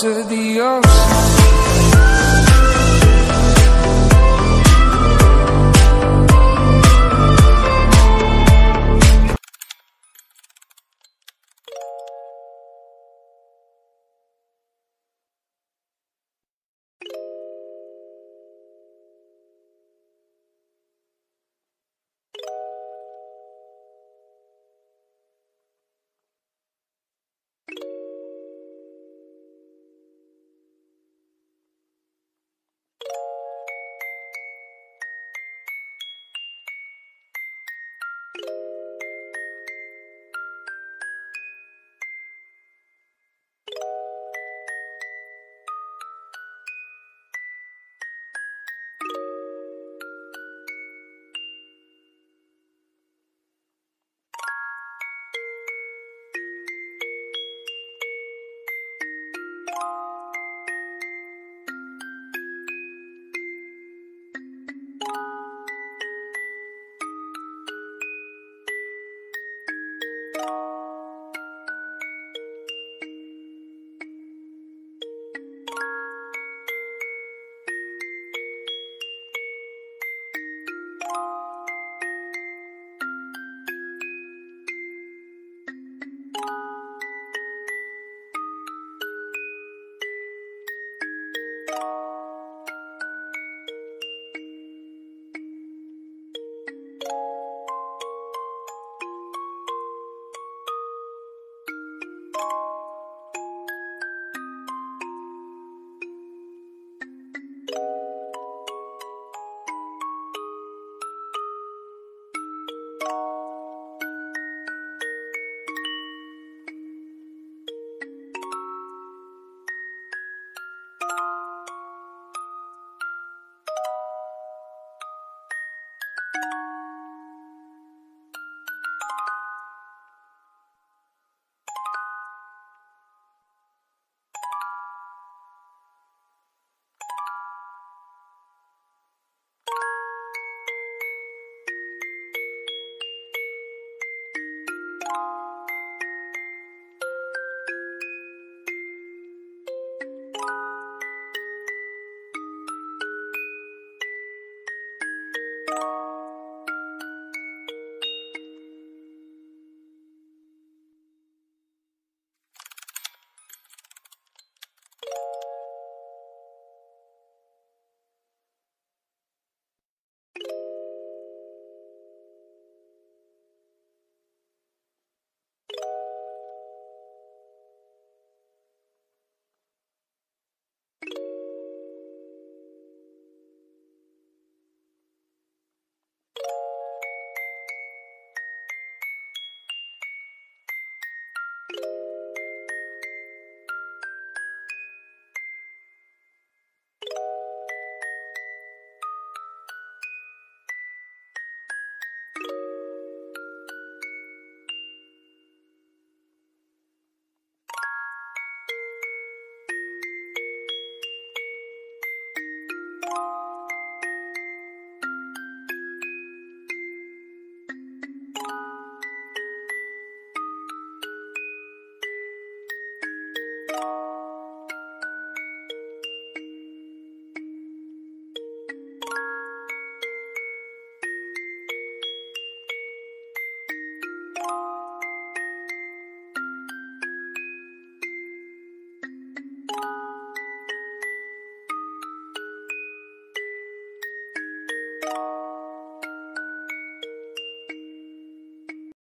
to the you